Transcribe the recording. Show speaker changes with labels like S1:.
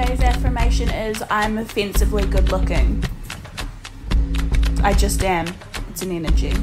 S1: Today's affirmation is I'm offensively good looking. I just am. It's an energy.